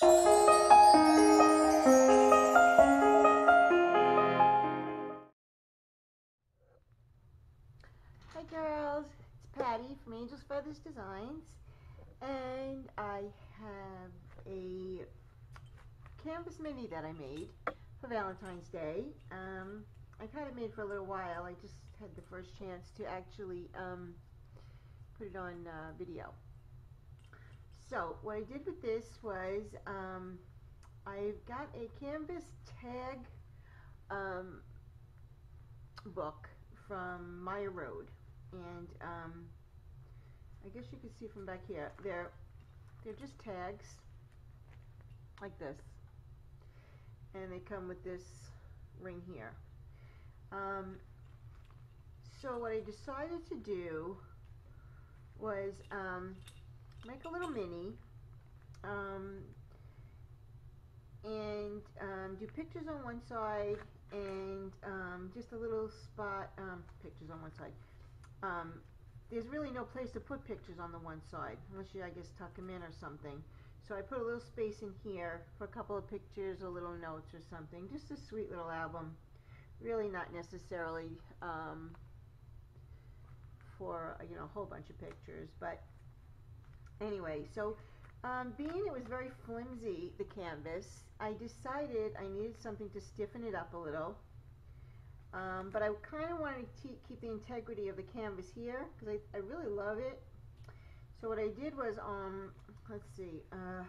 Hi girls, it's Patty from Angels Feathers Designs and I have a canvas mini that I made for Valentine's Day. Um, I've had it made for a little while, I just had the first chance to actually um, put it on uh, video. So what I did with this was um, I've got a canvas tag um, book from Maya Road and um, I guess you can see from back here they're they're just tags like this. And they come with this ring here. Um, so what I decided to do was um, make a little mini um, and um, do pictures on one side and um, just a little spot um, pictures on one side. Um, there's really no place to put pictures on the one side unless you I guess tuck them in or something. So I put a little space in here for a couple of pictures a little notes or something just a sweet little album. Really not necessarily um, for you know a whole bunch of pictures but anyway so um, being it was very flimsy the canvas I decided I needed something to stiffen it up a little. Um, but I kind of wanted to keep the integrity of the canvas here because I, I really love it. So what I did was um let's see uh,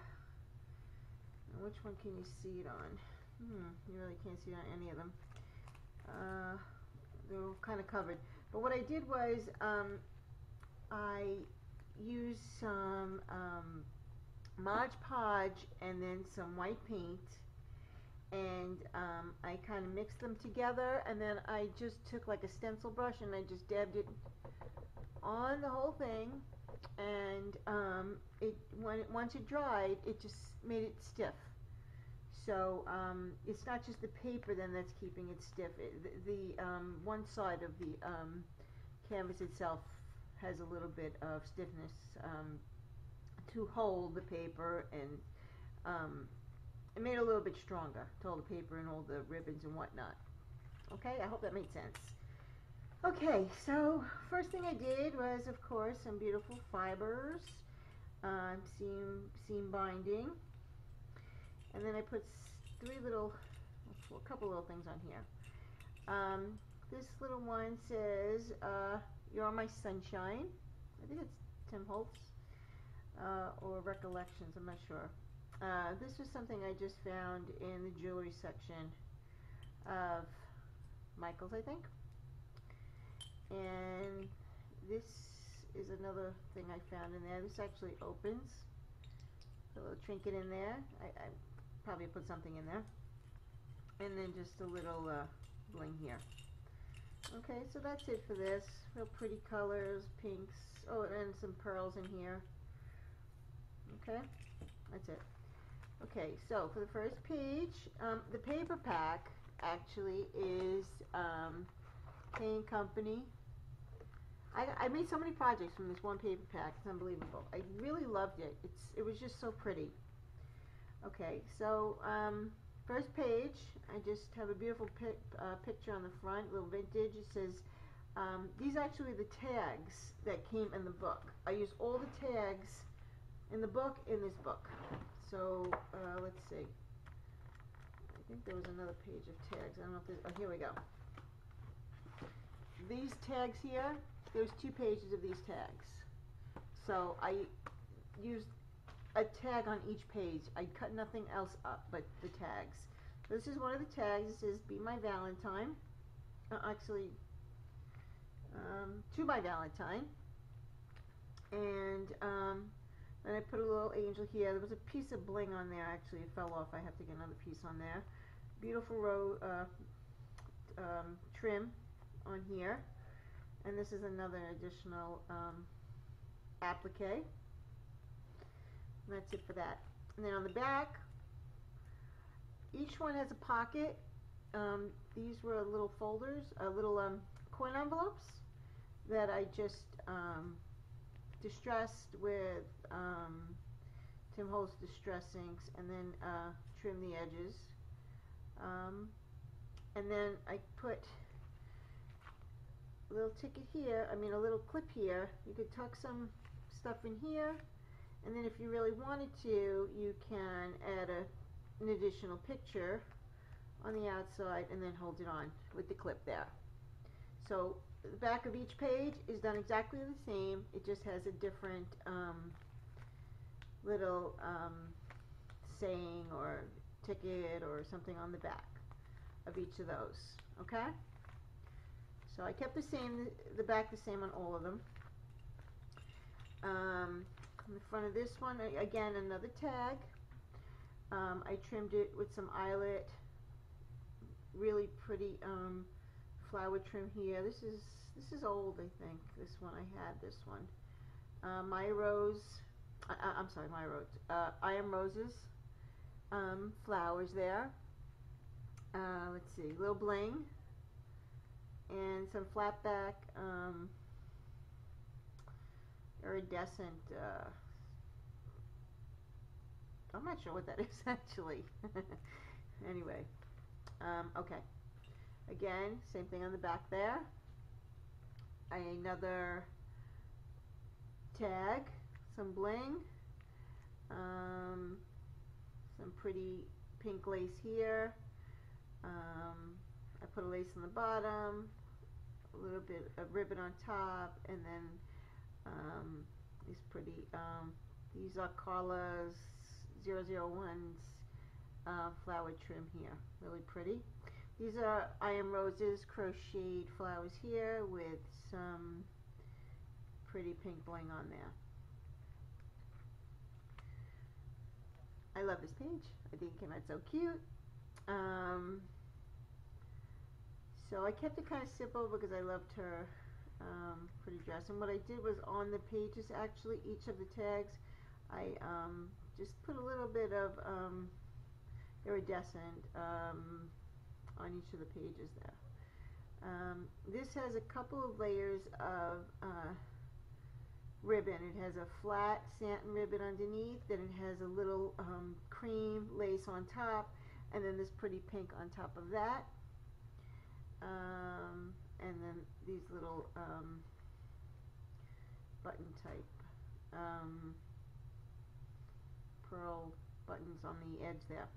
which one can you see it on? Hmm, you really can't see it on any of them. Uh, they're kind of covered. But what I did was um, I used some um, Mod Podge and then some white paint. And um, I kind of mixed them together and then I just took like a stencil brush and I just dabbed it on the whole thing. And um, it when it, once it dried it just made it stiff. So um, it's not just the paper then that's keeping it stiff. It, the, the um, one side of the um, canvas itself has a little bit of stiffness um, to hold the paper and um, it made it a little bit stronger to hold the paper and all the ribbons and whatnot. Okay, I hope that made sense. Okay, so first thing I did was, of course, some beautiful fibers, um, seam, seam binding, and then I put three little, well, a couple little things on here. Um, this little one says, uh, you're my sunshine. I think it's Tim Holtz uh, or Recollections, I'm not sure. Uh, this was something I just found in the jewelry section of Michael's, I think. And this is another thing I found in there. This actually opens. A little trinket in there. I, I probably put something in there. And then just a little uh, bling here. Okay, so that's it for this. Real pretty colors, pinks. Oh, and some pearls in here. Okay, that's it. Okay, so for the first page, um, the paper pack actually is um, Paint Company. I, I made so many projects from this one paper pack. It's unbelievable. I really loved it. It's it was just so pretty. Okay, so um, first page, I just have a beautiful pic, uh, picture on the front, little vintage. It says um, these are actually the tags that came in the book. I use all the tags in the book in this book. So uh, let's see. I think there was another page of tags. I don't know if there's. Oh, here we go. These tags here. There's two pages of these tags. So I used a tag on each page. I cut nothing else up but the tags. This is one of the tags. It says "Be My Valentine." Uh, actually, um, to my Valentine. And um, then I put a little angel here. There was a piece of bling on there. Actually, it fell off. I have to get another piece on there. Beautiful row uh, um, trim on here. And this is another additional um, applique. And that's it for that. And then on the back, each one has a pocket. Um, these were little folders, uh, little um, coin envelopes that I just um, distressed with um, Tim Holtz distress inks and then uh, trim the edges. Um, and then I put a little ticket here, I mean a little clip here. You could tuck some stuff in here and then if you really wanted to, you can add a, an additional picture on the outside and then hold it on with the clip there. So the back of each page is done exactly the same. It just has a different um, little um, saying or ticket or something on the back of each of those. Okay? So I kept the same, the back the same on all of them. Um, in the front of this one, again, another tag. Um, I trimmed it with some eyelet, really pretty um, flower trim here. This is this is old, I think. This one I had this one. Uh, my rose. Uh, I'm sorry, my rose. Uh, I am roses. Um, flowers there. Uh, let's see, little bling and some flat back um, iridescent. Uh, I'm not sure what that is actually. anyway, um, okay. Again, same thing on the back there. Another tag, some bling, um, some pretty pink lace here. Um, I put a lace on the bottom, a little bit of ribbon on top, and then um, these pretty, um, these are Carla's 001's uh, flower trim here. Really pretty. These are I Am Roses crocheted flowers here with some pretty pink bling on there. I love this page. I think it came out so cute. Um, so I kept it kind of simple because I loved her um, pretty dress. And what I did was on the pages, actually, each of the tags, I um, just put a little bit of um, iridescent um, on each of the pages there. Um, this has a couple of layers of uh, ribbon. It has a flat satin ribbon underneath, then it has a little um, cream lace on top, and then this pretty pink on top of that. Um, and then these little um, button type um, pearl buttons on the edge there.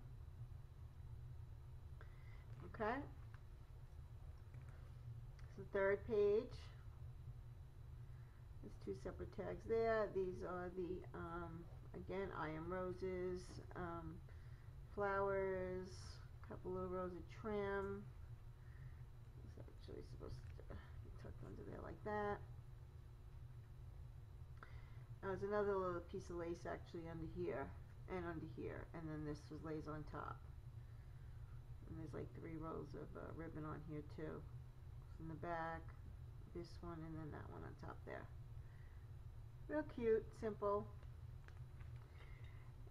Okay. So third page. There's two separate tags there. These are the, um, again, I am roses, um, flowers, a couple of rows of trim. Actually supposed to be tucked under there like that. Now there's another little piece of lace actually under here and under here, and then this was lays on top. And there's like three rows of uh, ribbon on here too. In the back, this one, and then that one on top there. Real cute, simple.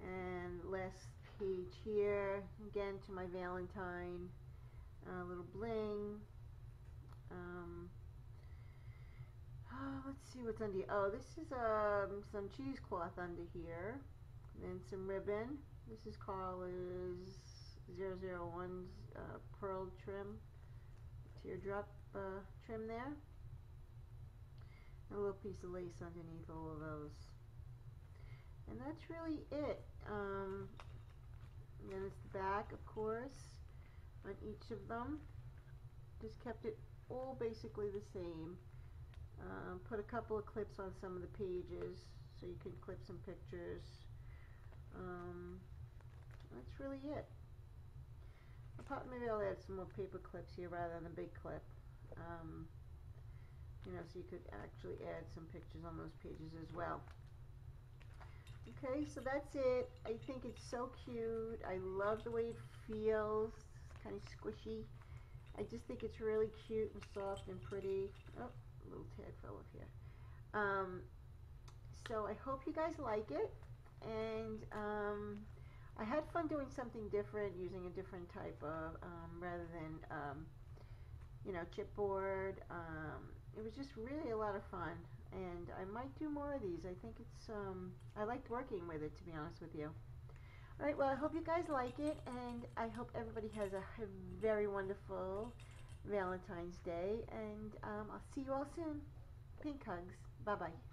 And last page here, again to my Valentine, a uh, little bling. Um, oh, let's see what's under. Oh, this is um, some cheesecloth under here, and then some ribbon. This is Carla's 001's uh, pearl trim, teardrop uh, trim there. And a little piece of lace underneath all of those. And that's really it. Um, and then it's the back, of course, on each of them. Just kept it all basically the same. Uh, put a couple of clips on some of the pages so you can clip some pictures. Um, that's really it maybe I'll add some more paper clips here rather than a big clip. Um, you know, so you could actually add some pictures on those pages as well. Okay, so that's it. I think it's so cute. I love the way it feels. It's kind of squishy. I just think it's really cute and soft and pretty. Oh, a little tag fell off here. Um, so I hope you guys like it. And um, I had fun doing something different, using a different type of, um, rather than, um, you know, chipboard. Um, it was just really a lot of fun. and I might do more of these. I think it's um, I liked working with it to be honest with you. All right, well I hope you guys like it, and I hope everybody has a very wonderful Valentine's Day, and um, I'll see you all soon. Pink hugs. Bye bye.